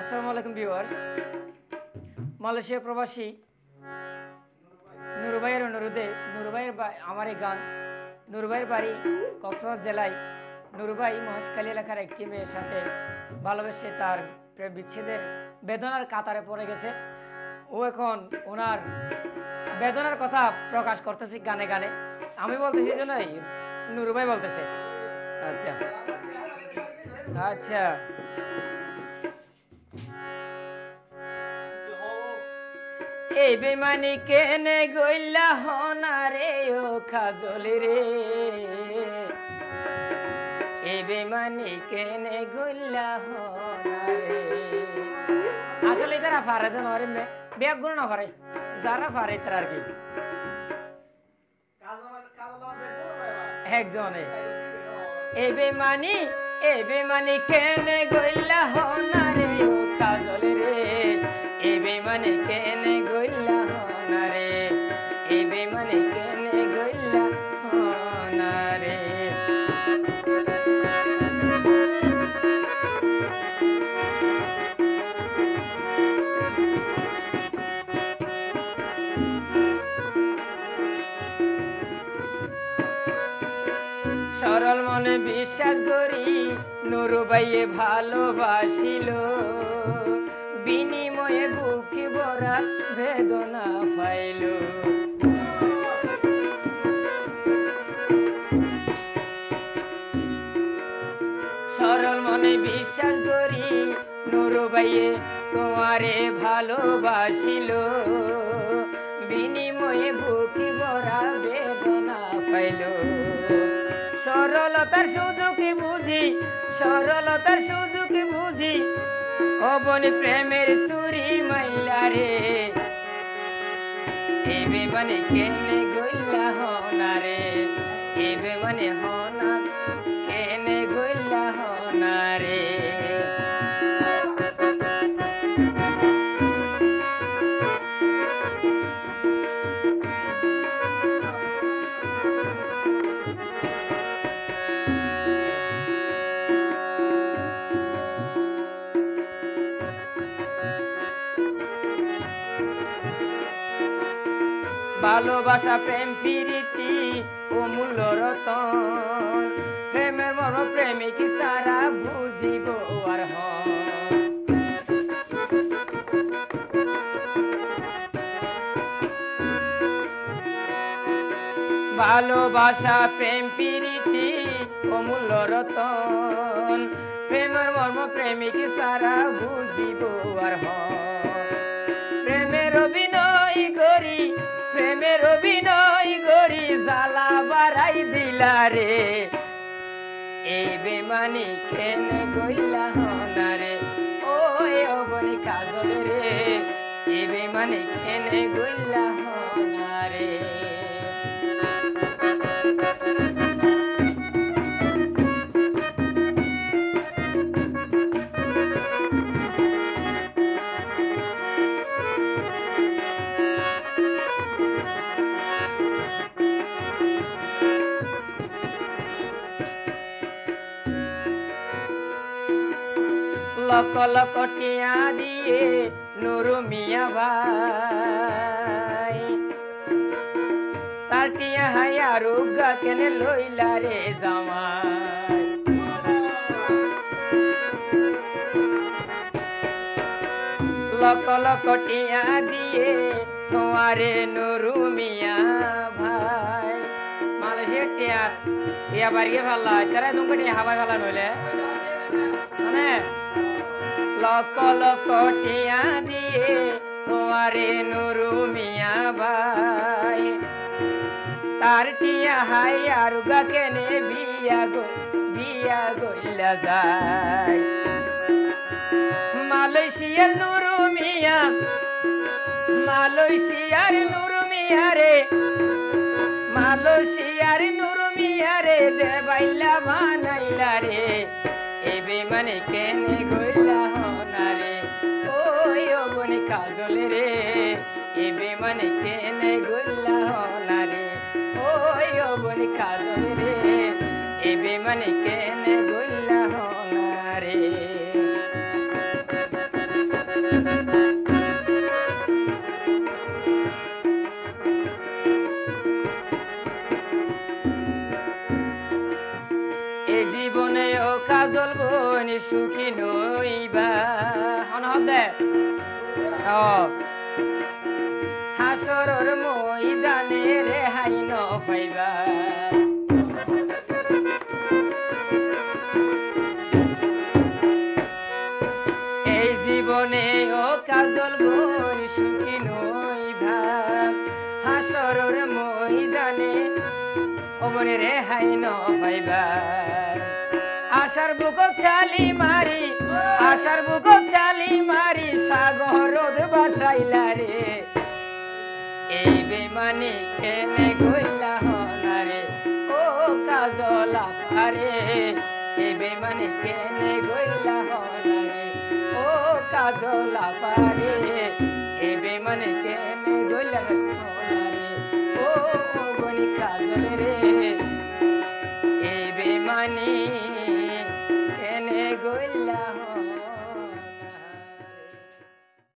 আসসালামু আলাইকুম viewers. Malaysia প্রবাসী নুরুভাইয়ের অনুরোধে নুরুভাইয়ের বা- আমার এই গান নুরুভাইয়ের বাড়ি কক্সবাজার জেলায় নুরুভাই মহেশখালী এলাকার একটি মেয়ের সাথে ভালোবেসে তার প্রেম বিচ্ছেদের বেদনার কাতারে পড়ে গেছে। ও এখন ওনার বেদনার কথা প্রকাশ করতেছে গানে গানে। আমি বলতেছি যে নয় নুরুভাই বলতেছে। আচ্ছা। আচ্ছা। এই বেমানি কেনে গইলা হনা রে ও খাজলি রে? এই বেমানি কেনে গইলা হনা রে? আসলে তারা ফারে দেন আরে ব্যাগগুলো না ফারে, যারা ফারে তারা আর কি। একজনে। এই বেমানি এই বেমানি কেনে গইলা হনা সরল মনে বিশ্বাস করি নুরুবাইয়ে ভালোবাসিল। বিনিময়ে বুকে ভরা বেদনা পাইল। সরল মনে বিশ্বাস করি নুরুবাইয়ে তোমারে ভালোবাসিল। বিনিময়ে বুকে ভরা বেদনা পাইল। সরলতার সুযোগে বুঝি, সরলতার সুযোগে বুঝি, অবন প্রেমের সুরি মাইলা রে। এই বেমানে কেনে গইলা হনা রে এই বেমানে হনা কেনে ভালোবাসা, প্রেম, প্রীতি অমূল্য রতন প্রেমের মর্ম প্রেমিক সারা বুঝিব আর। ভালোবাসা, প্রেম, প্রীতি অমূল্য রতন প্রেমের মর্ম প্রেমিক সারা বুঝিব আর হন। প্রেমের অভিনয় গরি জ্বালা বাড়াই দিলা রে। এই বেমানি কেন গইলা হনা রে? ওই অবরি কাজল রে। এই বেমানি কেন গইলা হনা লক লক টিয়া দিয়ে নুরু মিয়া ভাই। তার টিয়া হাই আরু গা কেনে লইলা রে জামাই। লক লক টিয়া দিয়ে তোমারে নুরু মিয়া ভাই। মালয়েশিয়ার টিয়ার ইয়া বাড়িয়ে ফাল্লা তারা তুমি হাবাই ফালা নইলে। মানে লক লক টিয়া দিয়ে তোমারে নুরু মিয়া ভাই। তার টিয়া হাই আর গা কেনে বিয়া গো, বিয়া গইলা যায়। মালয়েশিয়ার নুরু মিয়া, মালয়েশিয়ার নুরু মিয়া রে। মালয়েশিয়ার নুরু মিয়া রে, দেবাইলা বানাইলা রে। এবে মানে কেনে গইলা হনারে ওই অগুনি কাজল রে। এবে মানে কেনে গইলা হনারে ওই অগুনি কাজল রে। এবে মানে কেনে সুখী নইবা। ও হাসরর ময়দানে রেহাই ন পাইবা। এই জীবনে ও কাজল বলি সুখী নইবা। হাসরর ময়দানে অবনে রেহাই ন পাইবা। আশার বুকত চালি মারি, আশার বুকত চালি মারি সাগরদ বাসাইলা রে এই বেমানি কেনে গইলা হনারে ও কাজলা পারে এই বেমানি কেনে গইলা হনারে ও কাজলা পারে এই বেমানি কেনে গইলা